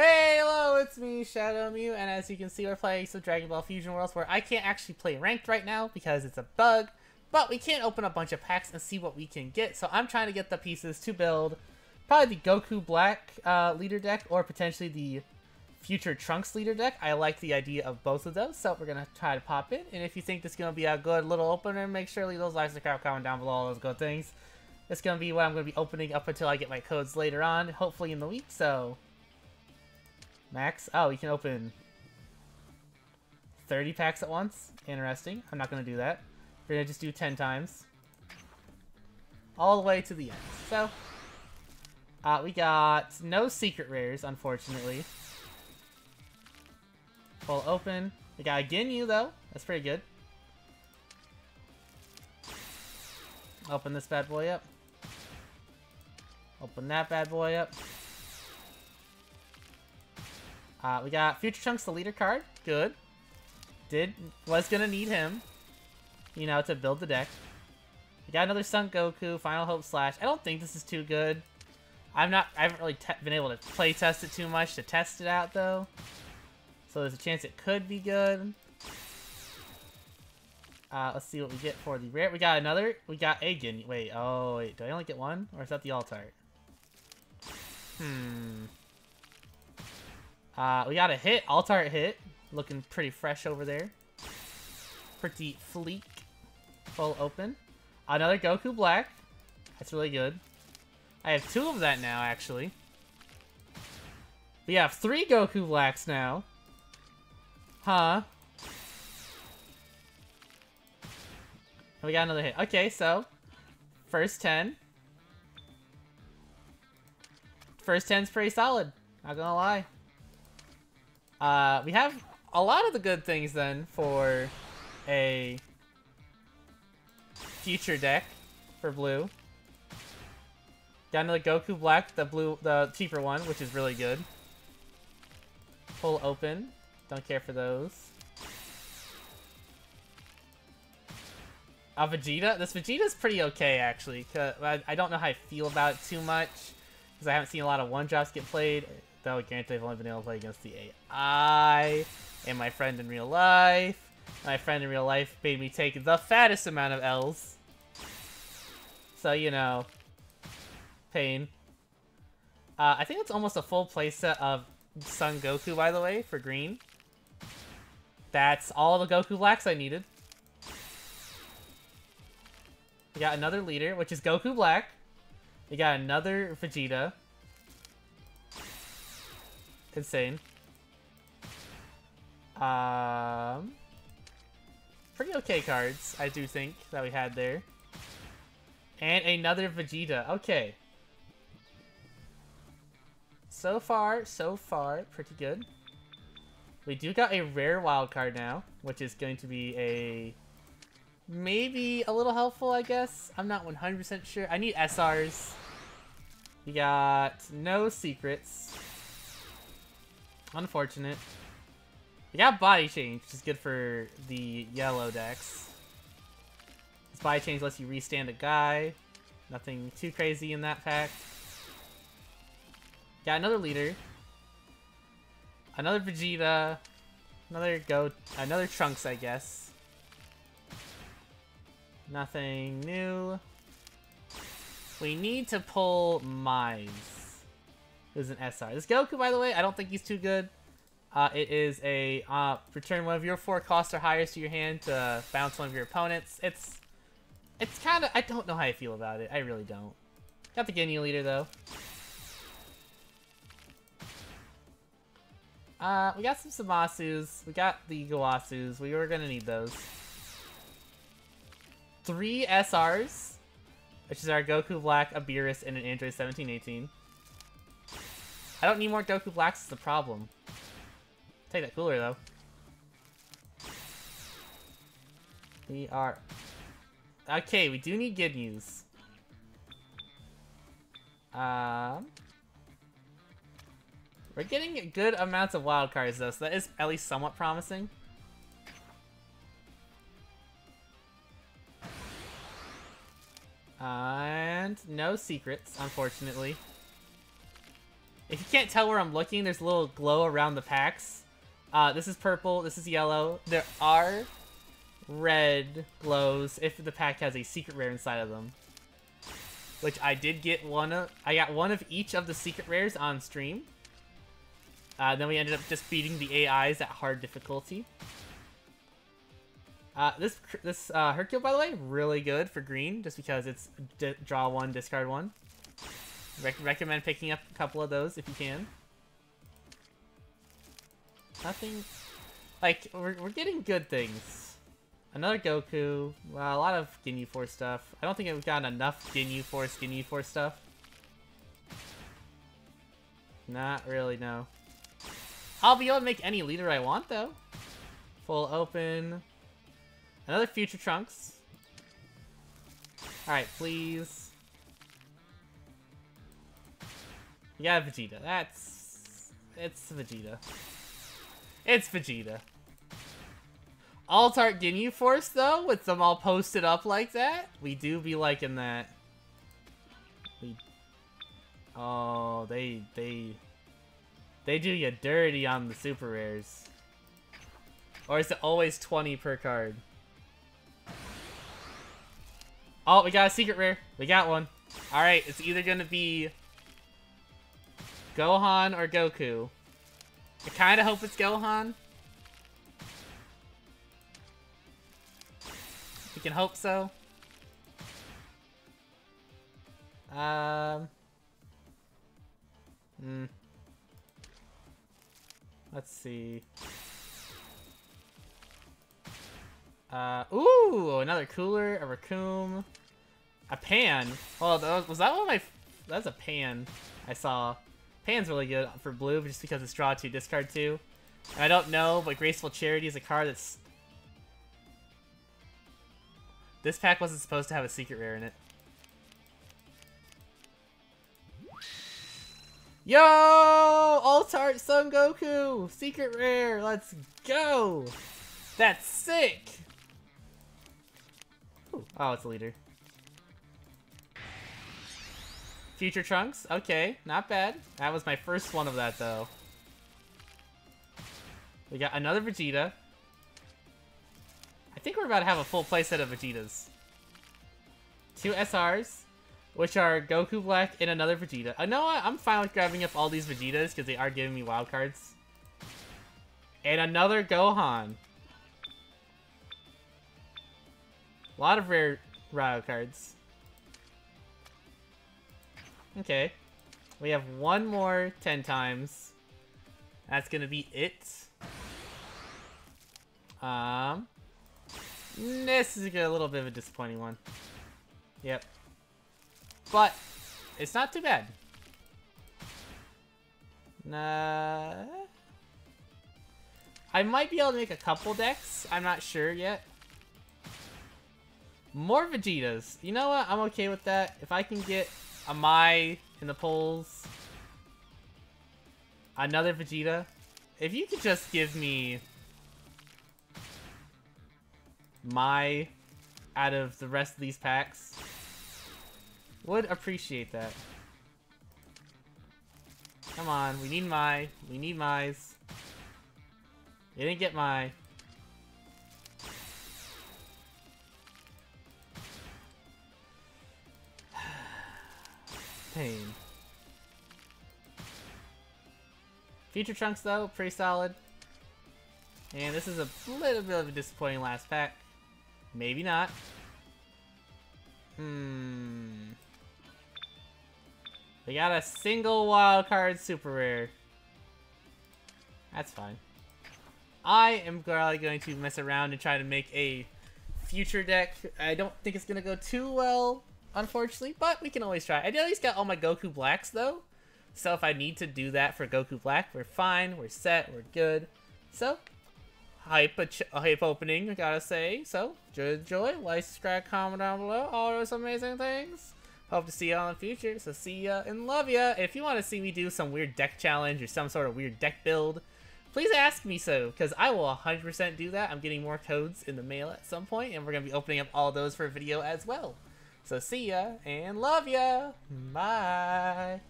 Hey, hello, it's me, Shadow Mew, and as you can see, we're playing some Dragon Ball Fusion Worlds where I can't actually play ranked right now because it's a bug, but we can't open a bunch of packs and see what we can get. So I'm trying to get the pieces to build probably the Goku Black uh, leader deck or potentially the Future Trunks leader deck. I like the idea of both of those, so we're going to try to pop in. And if you think this is going to be a good little opener, make sure to leave those likes and comment down below, all those good things. It's going to be what I'm going to be opening up until I get my codes later on, hopefully in the week, so Max? Oh, you can open 30 packs at once? Interesting. I'm not going to do that. We're going to just do 10 times. All the way to the end. So, uh, we got no secret rares, unfortunately. Full open. We got a Ginyu, though. That's pretty good. Open this bad boy up. Open that bad boy up. Uh, we got Future Trunks, the leader card. Good. Did was gonna need him, you know, to build the deck. We got another Son Goku, Final Hope Slash. I don't think this is too good. I'm not. I haven't really been able to play test it too much to test it out though. So there's a chance it could be good. Uh, let's see what we get for the rare. We got another. We got a. Wait. Oh wait. Do I only get one, or is that the alt art? Hmm. Uh, we got a hit, alt art hit. Looking pretty fresh over there. Pretty fleek. Full open. Another Goku Black. That's really good. I have two of that now, actually. We have three Goku Blacks now. Huh? We got another hit. Okay, so first 10. First 10's pretty solid. Not gonna lie. Uh, we have a lot of the good things then for a future deck for blue. Down to the Goku Black, the blue, the cheaper one, which is really good. Full open. Don't care for those. A Vegeta. This Vegeta's pretty okay, actually. I, I don't know how I feel about it too much. Because I haven't seen a lot of one-drops get played. Though, granted, I've only been able to play against the AI and my friend in real life. My friend in real life made me take the fattest amount of L's. So, you know, pain. Uh, I think it's almost a full playset of Son Goku, by the way, for green. That's all the Goku Blacks I needed. We got another leader, which is Goku Black. We got another Vegeta. Insane. Um, pretty okay cards, I do think, that we had there. And another Vegeta. Okay. So far, so far, pretty good. We do got a rare wild card now, which is going to be a... Maybe a little helpful, I guess. I'm not 100% sure. I need SRs. We got no secrets. Unfortunate. We got body change, which is good for the yellow decks. This body change lets you restand a guy. Nothing too crazy in that fact. Got another leader. Another Vegeta. Another Go. Another Trunks, I guess. Nothing new. We need to pull Mai's is an SR. This Goku, by the way, I don't think he's too good. Uh, it is a uh, return one of your four costs or higher to your hand to bounce one of your opponents. It's it's kind of I don't know how I feel about it. I really don't. Got the Ginyu leader though. Uh, we got some Zamasus. We got the Gowasus. We were gonna need those. Three SRs, which is our Goku Black, a Beerus, and an Android 1718. I don't need more Goku Blacks is the problem. Take that Cooler, though. We are... Okay, we do need good news. Um... We're getting good amounts of wild cards, though, so that is at least somewhat promising. And no secrets, unfortunately. If you can't tell where I'm looking, there's a little glow around the packs. Uh, this is purple, this is yellow. There are red glows if the pack has a secret rare inside of them. Which I did get one of. I got one of each of the secret rares on stream. Uh, then we ended up just beating the AIs at hard difficulty. Uh, this this uh, Hercule, by the way, really good for green, just because it's draw one, discard one. Rec recommend picking up a couple of those if you can. Nothing... Like, we're, we're getting good things. Another Goku. Well, a lot of Ginyu Force stuff. I don't think we've gotten enough Ginyu Force, Ginyu Force stuff. Not really, no. I'll be able to make any leader I want, though. Full open. Another Future Trunks. Alright, please. Got Vegeta. That's... It's Vegeta. It's Vegeta. Alt-Art Ginyu Force, though, with them all posted up like that, we do be liking that. We... Oh, they... They... They do you dirty on the super rares. Or is it always 20 per card? Oh, we got a secret rare. We got one. Alright, it's either gonna be Gohan or Goku. I kinda hope it's Gohan. We can hope so. Um. Hmm. Let's see. Uh, ooh, another Cooler, a Recoome, a pan. Oh, was that one of my? That's a pan. I saw. Pan's really good for blue, just because it's draw two, discard two. And I don't know, but Graceful Charity is a card that's. This pack wasn't supposed to have a secret rare in it. Yo! Alt-Art Son Goku! Secret rare! Let's go! That's sick! Ooh. Oh, it's a leader. Future Trunks? Okay, not bad. That was my first one of that, though. We got another Vegeta. I think we're about to have a full playset of Vegetas. Two SRs which are Goku Black and another Vegeta. Uh, I know what? I'm fine with grabbing up all these Vegetas because they are giving me wild cards. And another Gohan. A lot of rare wild cards. Okay. We have one more 10 times. That's gonna be it. Um, this is a little bit of a disappointing one. Yep. But it's not too bad. Nah. I might be able to make a couple decks. I'm not sure yet. More Vegetas. You know what? I'm okay with that. If I can get a Mai in the polls. Another Vegeta. If you could just give me Mai out of the rest of these packs. Would appreciate that. Come on, we need Mai. We need Mai's. You didn't get Mai. Pain. Future Trunks, though, pretty solid. And this is a little bit of a disappointing last pack. Maybe not. Hmm. We got a single wild card super rare. That's fine. I am probably going to mess around and try to make a future deck. I don't think it's going to go too well, unfortunately, but we can always try. I at least got all my Goku Blacks, though. So if I need to do that for Goku Black, we're fine, we're set, we're good. So, hype, hype opening, I gotta say. So, enjoy, like, subscribe, comment down below, all those amazing things. Hope to see y'all in the future. So see ya and love ya. If you want to see me do some weird deck challenge or some sort of weird deck build, please ask me so, because I will 100% do that. I'm getting more codes in the mail at some point, and we're going to be opening up all those for a video as well. So see ya and love ya. Bye.